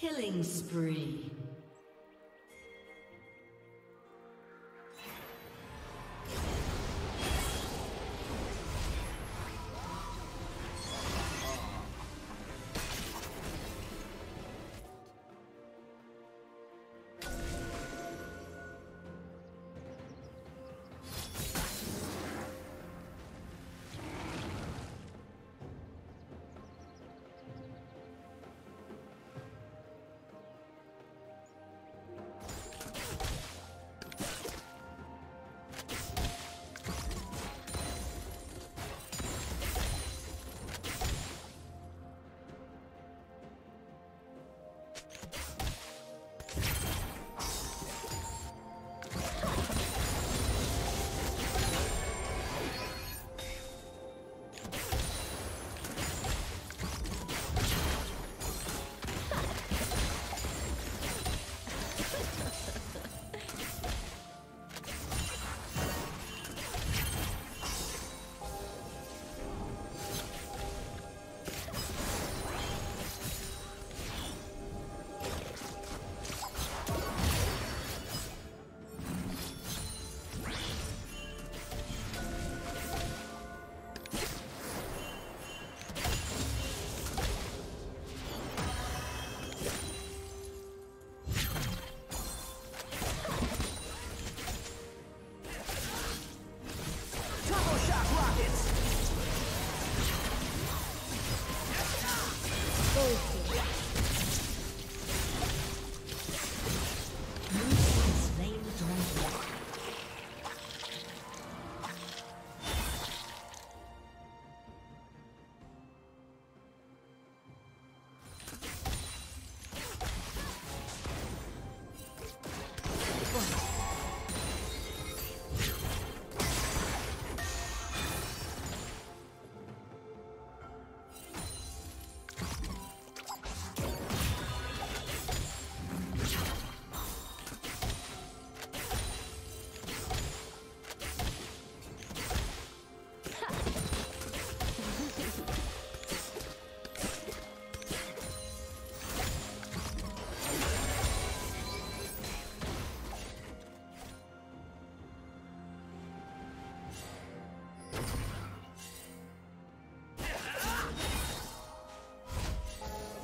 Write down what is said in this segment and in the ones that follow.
Killing spree.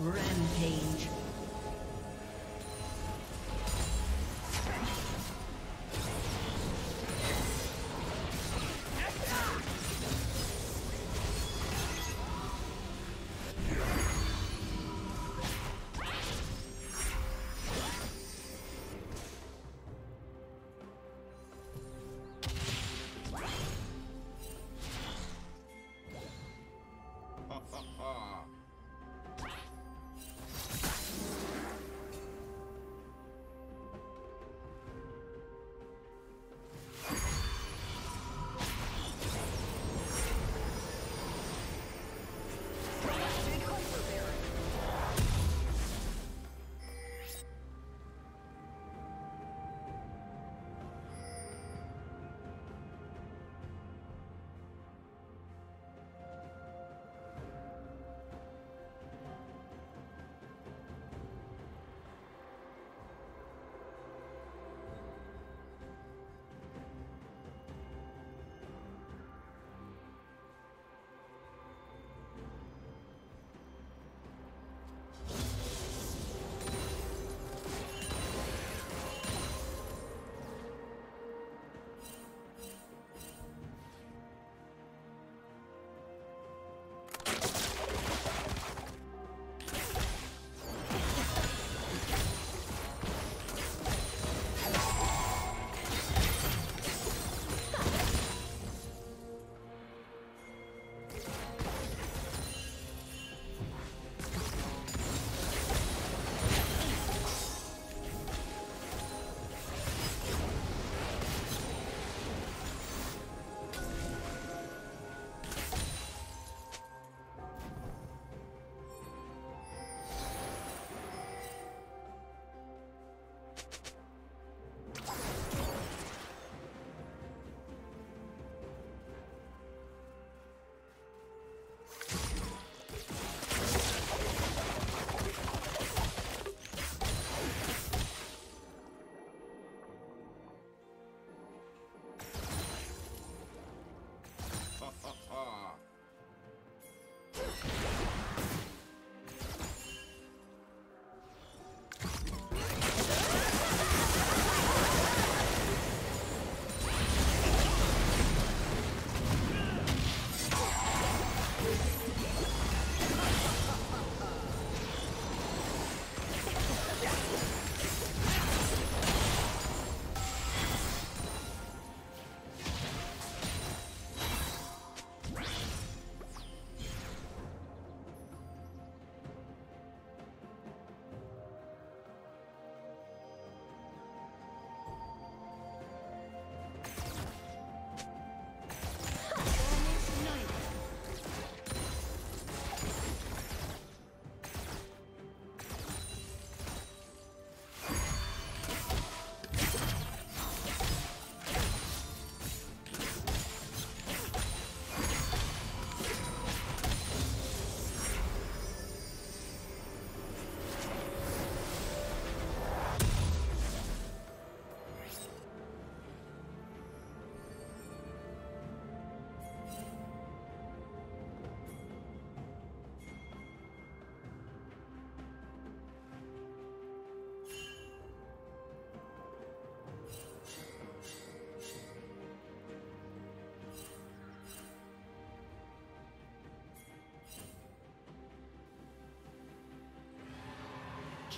Rampage.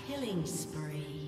Killing spree.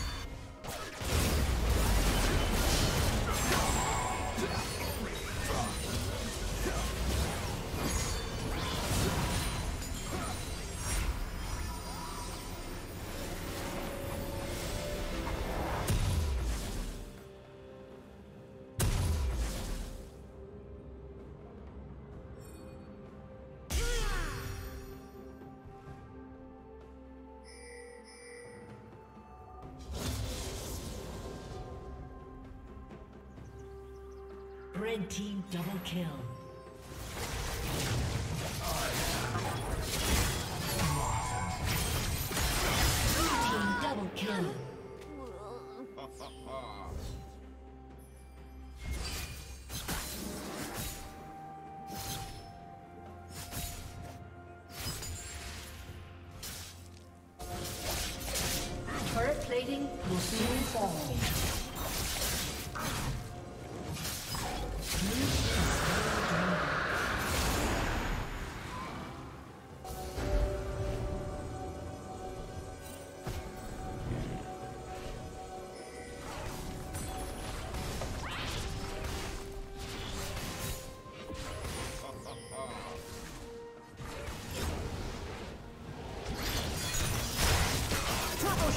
Kill.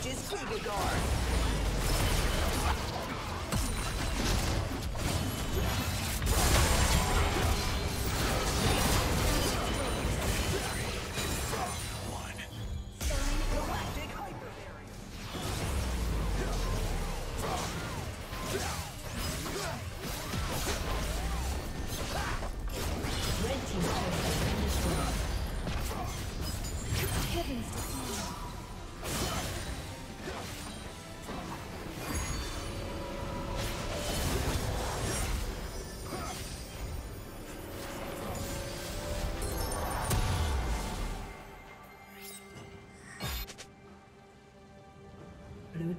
Courageous Giga Guard!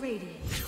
Gift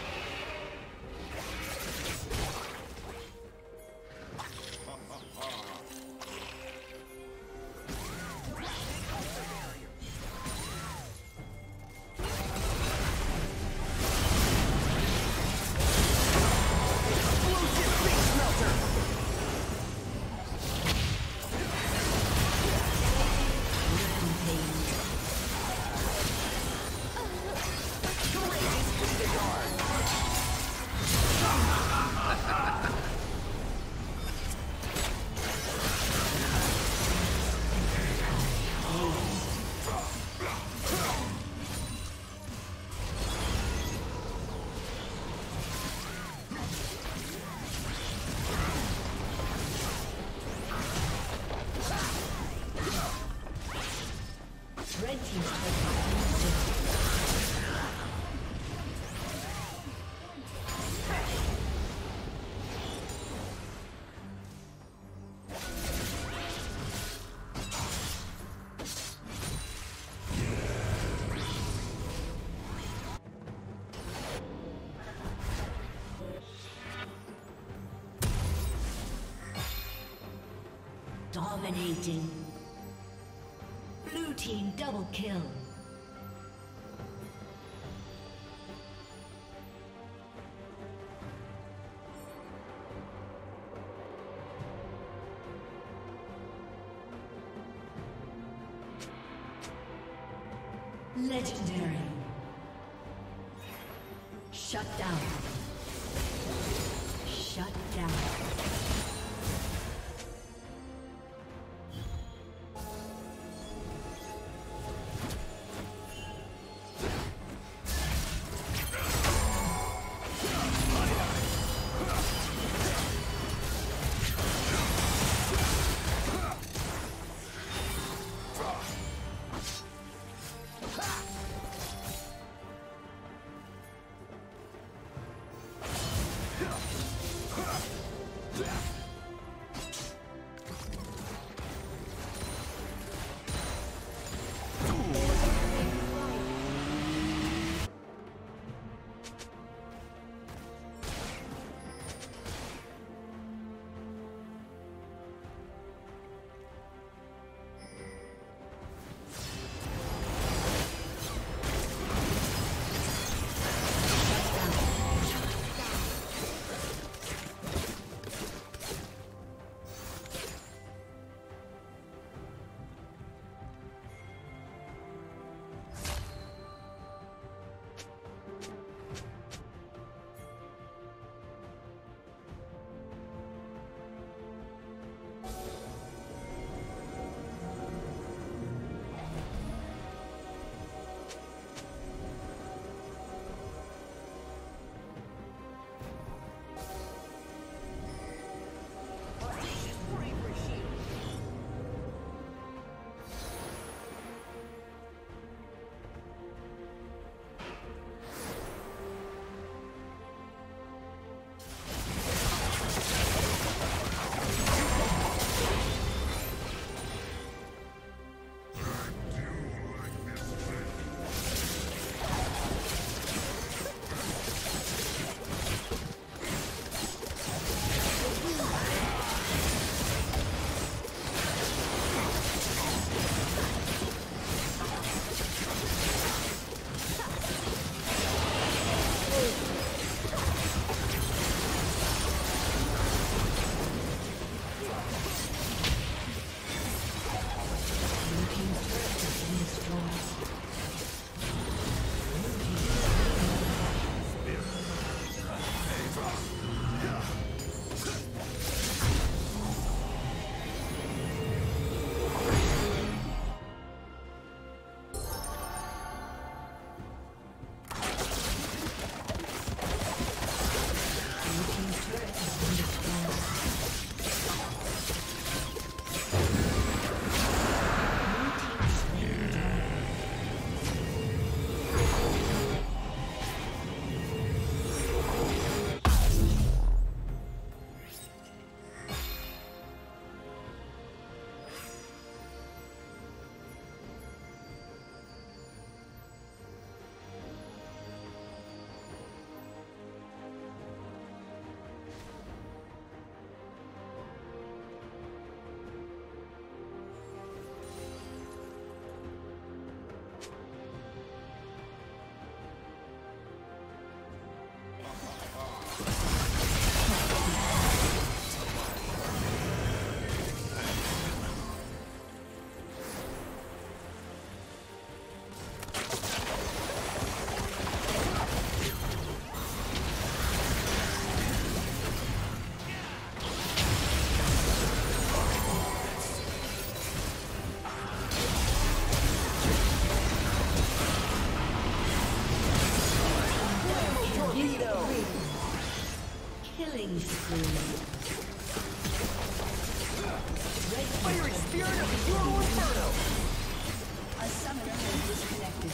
Dominating. Blue team double kill. Legendary. Shut down. Shut down. Killing spree. Fiery spirit of pure inferno! A summoner has disconnected.